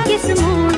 किस मुँह